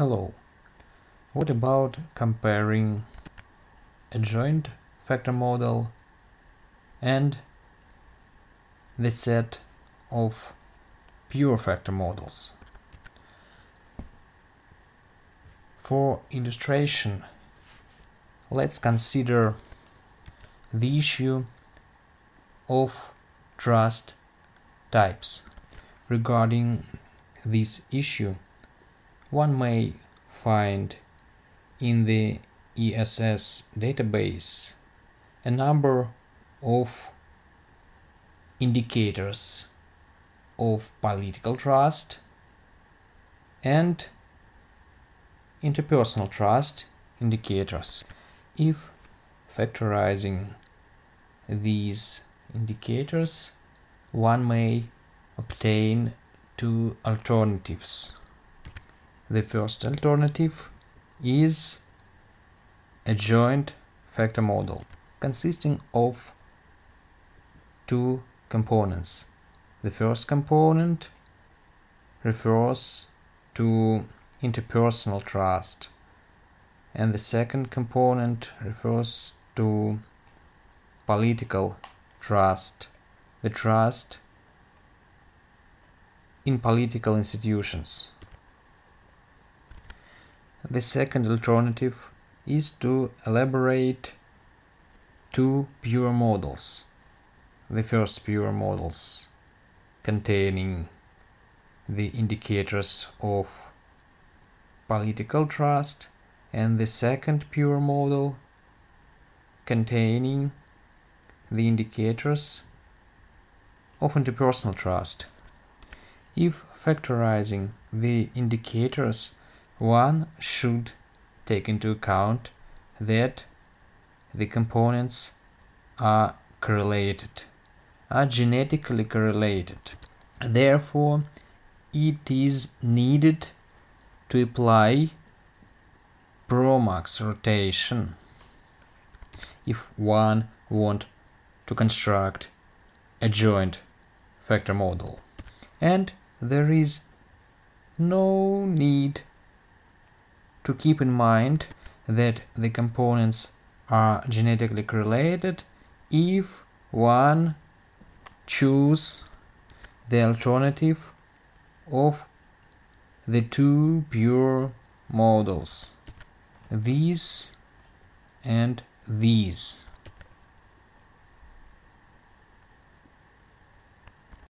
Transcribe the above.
Hello. What about comparing a joint factor model and the set of pure factor models? For illustration, let's consider the issue of trust types. Regarding this issue, one may find in the ESS database a number of indicators of political trust and interpersonal trust indicators. If factorizing these indicators, one may obtain two alternatives. The first alternative is a joint factor model consisting of two components. The first component refers to interpersonal trust and the second component refers to political trust, the trust in political institutions. The second alternative is to elaborate two pure models. The first pure models containing the indicators of political trust and the second pure model containing the indicators of interpersonal trust. If factorizing the indicators one should take into account that the components are correlated, are genetically correlated. Therefore, it is needed to apply Promax rotation if one want to construct a joint factor model. And there is no need to keep in mind that the components are genetically correlated. If one choose the alternative of the two pure models these and these